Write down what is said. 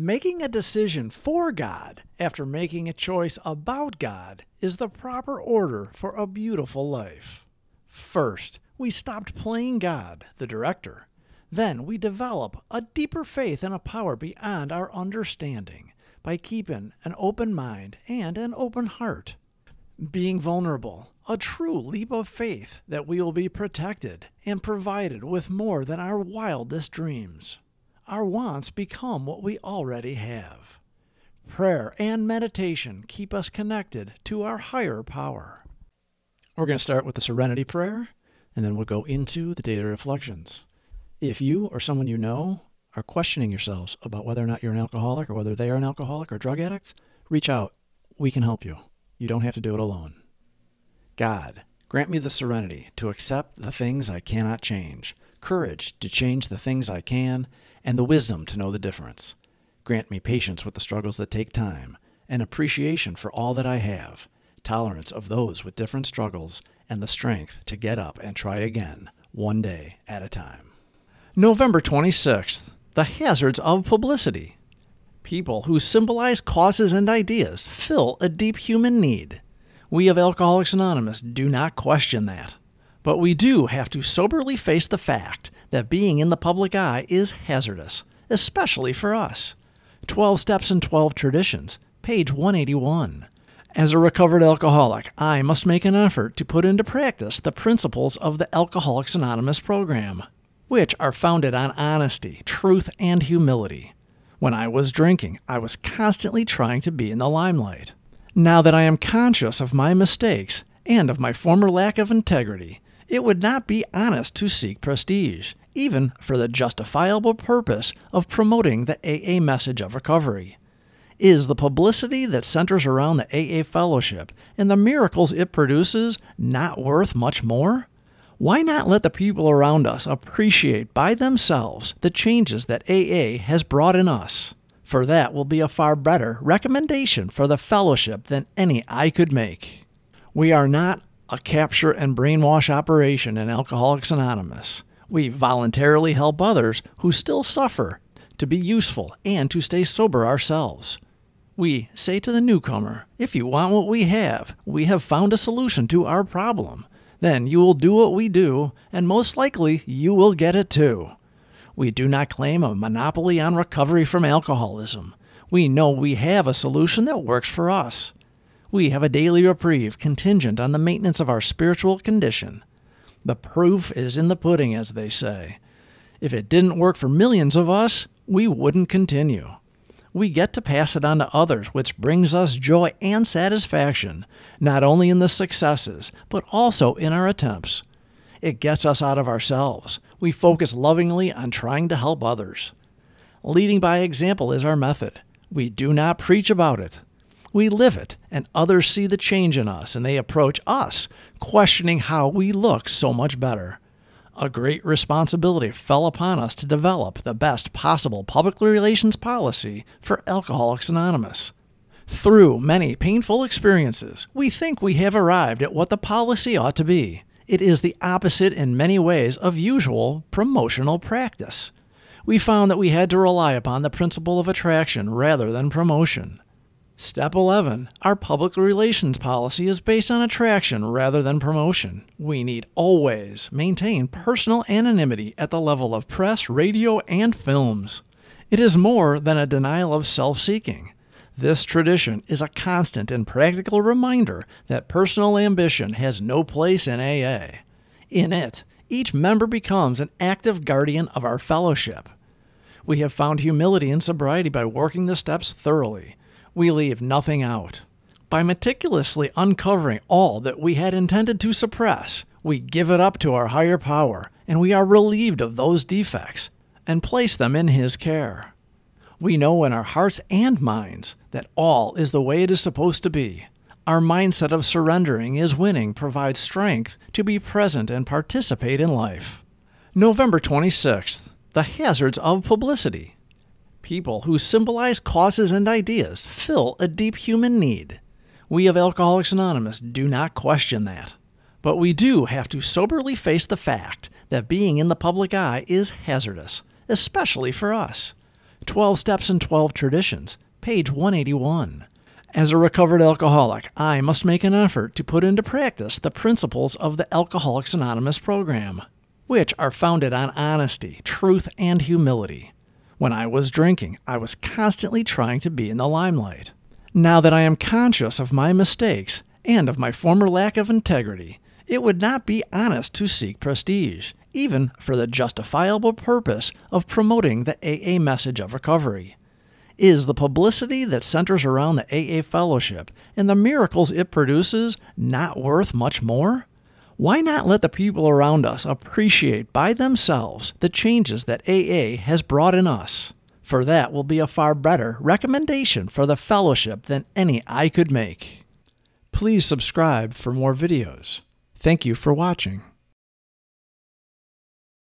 Making a decision for God after making a choice about God is the proper order for a beautiful life. First, we stopped playing God, the director. Then we develop a deeper faith in a power beyond our understanding by keeping an open mind and an open heart. Being vulnerable, a true leap of faith that we will be protected and provided with more than our wildest dreams. Our wants become what we already have. Prayer and meditation keep us connected to our higher power. We're going to start with the Serenity Prayer, and then we'll go into the daily reflections. If you or someone you know are questioning yourselves about whether or not you're an alcoholic or whether they are an alcoholic or drug addict, reach out. We can help you. You don't have to do it alone. God, grant me the serenity to accept the things I cannot change, courage to change the things I can, and the wisdom to know the difference. Grant me patience with the struggles that take time, and appreciation for all that I have, tolerance of those with different struggles, and the strength to get up and try again, one day at a time. November 26th The Hazards of Publicity. People who symbolize causes and ideas fill a deep human need. We of Alcoholics Anonymous do not question that. But we do have to soberly face the fact that being in the public eye is hazardous, especially for us. 12 Steps and 12 Traditions, page 181. As a recovered alcoholic, I must make an effort to put into practice the principles of the Alcoholics Anonymous program, which are founded on honesty, truth, and humility. When I was drinking, I was constantly trying to be in the limelight. Now that I am conscious of my mistakes and of my former lack of integrity, it would not be honest to seek prestige, even for the justifiable purpose of promoting the AA message of recovery. Is the publicity that centers around the AA fellowship and the miracles it produces not worth much more? Why not let the people around us appreciate by themselves the changes that AA has brought in us? For that will be a far better recommendation for the fellowship than any I could make. We are not a capture and brainwash operation in Alcoholics Anonymous. We voluntarily help others who still suffer to be useful and to stay sober ourselves. We say to the newcomer, if you want what we have, we have found a solution to our problem. Then you will do what we do, and most likely you will get it too. We do not claim a monopoly on recovery from alcoholism. We know we have a solution that works for us. We have a daily reprieve contingent on the maintenance of our spiritual condition. The proof is in the pudding, as they say. If it didn't work for millions of us, we wouldn't continue. We get to pass it on to others, which brings us joy and satisfaction, not only in the successes, but also in our attempts. It gets us out of ourselves. We focus lovingly on trying to help others. Leading by example is our method. We do not preach about it. We live it, and others see the change in us, and they approach us, questioning how we look so much better. A great responsibility fell upon us to develop the best possible public relations policy for Alcoholics Anonymous. Through many painful experiences, we think we have arrived at what the policy ought to be. It is the opposite in many ways of usual promotional practice. We found that we had to rely upon the principle of attraction rather than promotion. Step 11. Our public relations policy is based on attraction rather than promotion. We need always maintain personal anonymity at the level of press, radio, and films. It is more than a denial of self seeking. This tradition is a constant and practical reminder that personal ambition has no place in AA. In it, each member becomes an active guardian of our fellowship. We have found humility and sobriety by working the steps thoroughly we leave nothing out. By meticulously uncovering all that we had intended to suppress, we give it up to our higher power, and we are relieved of those defects and place them in His care. We know in our hearts and minds that all is the way it is supposed to be. Our mindset of surrendering is winning provides strength to be present and participate in life. November 26th The Hazards of Publicity people who symbolize causes and ideas fill a deep human need. We of Alcoholics Anonymous do not question that. But we do have to soberly face the fact that being in the public eye is hazardous, especially for us. 12 Steps and 12 Traditions, page 181. As a recovered alcoholic, I must make an effort to put into practice the principles of the Alcoholics Anonymous program, which are founded on honesty, truth, and humility. When I was drinking, I was constantly trying to be in the limelight. Now that I am conscious of my mistakes and of my former lack of integrity, it would not be honest to seek prestige, even for the justifiable purpose of promoting the AA message of recovery. Is the publicity that centers around the AA fellowship and the miracles it produces not worth much more? Why not let the people around us appreciate by themselves the changes that AA has brought in us? For that will be a far better recommendation for the fellowship than any I could make. Please subscribe for more videos. Thank you for watching.